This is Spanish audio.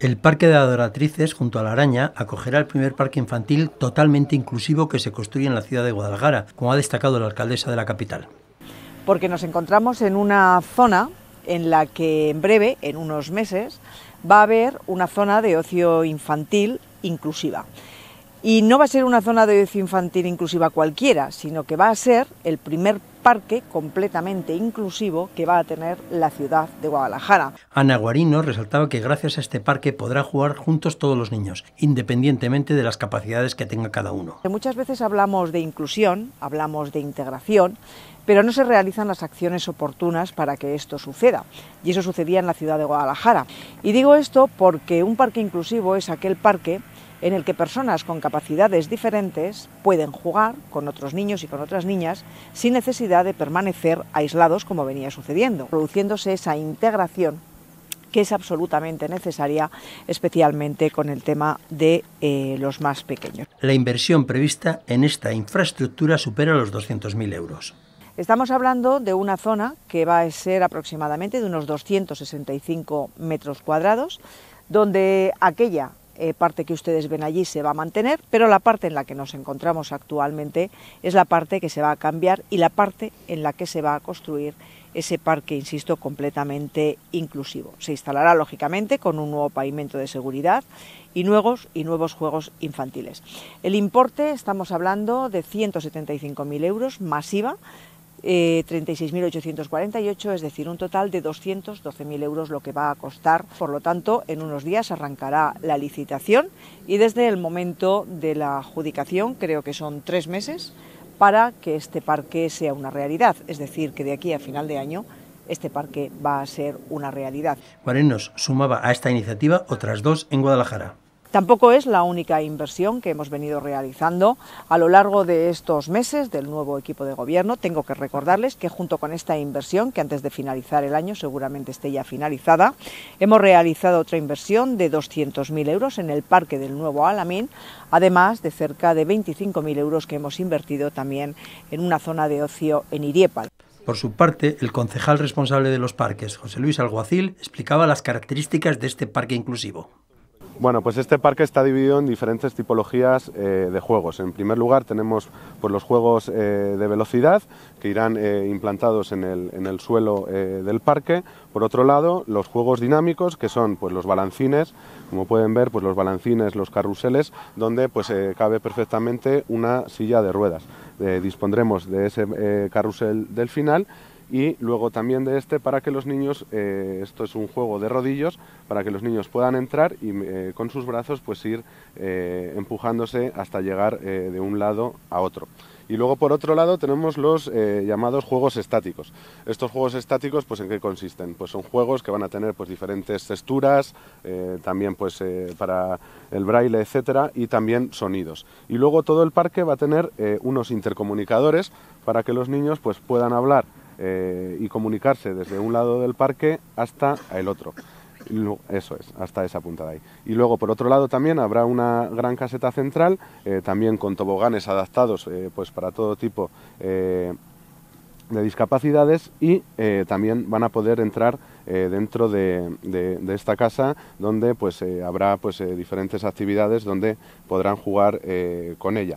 El Parque de Adoratrices, junto a la Araña, acogerá el primer parque infantil totalmente inclusivo que se construye en la ciudad de Guadalajara, como ha destacado la alcaldesa de la capital. Porque nos encontramos en una zona en la que en breve, en unos meses, va a haber una zona de ocio infantil inclusiva. Y no va a ser una zona de ocio infantil inclusiva cualquiera, sino que va a ser el primer parque completamente inclusivo que va a tener la ciudad de Guadalajara. Ana Guarino resaltaba que gracias a este parque podrán jugar juntos todos los niños, independientemente de las capacidades que tenga cada uno. Muchas veces hablamos de inclusión, hablamos de integración, pero no se realizan las acciones oportunas para que esto suceda. Y eso sucedía en la ciudad de Guadalajara. Y digo esto porque un parque inclusivo es aquel parque en el que personas con capacidades diferentes pueden jugar con otros niños y con otras niñas sin necesidad de permanecer aislados como venía sucediendo, produciéndose esa integración que es absolutamente necesaria, especialmente con el tema de eh, los más pequeños. La inversión prevista en esta infraestructura supera los 200.000 euros. Estamos hablando de una zona que va a ser aproximadamente de unos 265 metros cuadrados, donde aquella eh, parte que ustedes ven allí se va a mantener, pero la parte en la que nos encontramos actualmente es la parte que se va a cambiar y la parte en la que se va a construir ese parque, insisto, completamente inclusivo. Se instalará lógicamente con un nuevo pavimento de seguridad y nuevos y nuevos juegos infantiles. El importe, estamos hablando de 175.000 euros masiva, eh, 36.848, es decir, un total de 212.000 euros lo que va a costar. Por lo tanto, en unos días arrancará la licitación y desde el momento de la adjudicación, creo que son tres meses, para que este parque sea una realidad. Es decir, que de aquí a final de año este parque va a ser una realidad. Guarenos sumaba a esta iniciativa otras dos en Guadalajara. Tampoco es la única inversión que hemos venido realizando a lo largo de estos meses del nuevo equipo de gobierno. Tengo que recordarles que junto con esta inversión, que antes de finalizar el año seguramente esté ya finalizada, hemos realizado otra inversión de 200.000 euros en el parque del nuevo Alamín, además de cerca de 25.000 euros que hemos invertido también en una zona de ocio en Iriepal. Por su parte, el concejal responsable de los parques, José Luis Alguacil, explicaba las características de este parque inclusivo. Bueno, pues este parque está dividido en diferentes tipologías eh, de juegos. En primer lugar tenemos pues, los juegos eh, de velocidad que irán eh, implantados en el, suelo del parque. Por otro lado, los juegos dinámicos que son pues, los balancines, como pueden ver, pues, los balancines, los carruseles, donde pues, cabe perfectamente una silla de ruedas. dispondremos de ese carrusel del final y luego también de este para que los niños, eh, esto es un juego de rodillos, para que los niños puedan entrar y eh, con sus brazos pues ir eh, empujándose hasta llegar de un lado a otro. Y luego por otro lado tenemos los llamados juegos estáticos. Estos juegos estáticos pues en qué consisten? Pues son juegos que van a tener pues diferentes texturas, también pues para el braille, etcétera, y también sonidos. Y luego todo el parque va a tener unos intercomunicadores para que los niños pues puedan hablar eh, y comunicarse desde un lado del parque hasta el otro. Eso es, hasta esa punta de ahí. Y luego, por otro lado, también habrá una gran caseta central, eh, también con toboganes adaptados eh, pues para todo tipo de discapacidades y también van a poder entrar dentro de, de, esta casa donde pues habrá pues diferentes actividades donde podrán jugar con ella.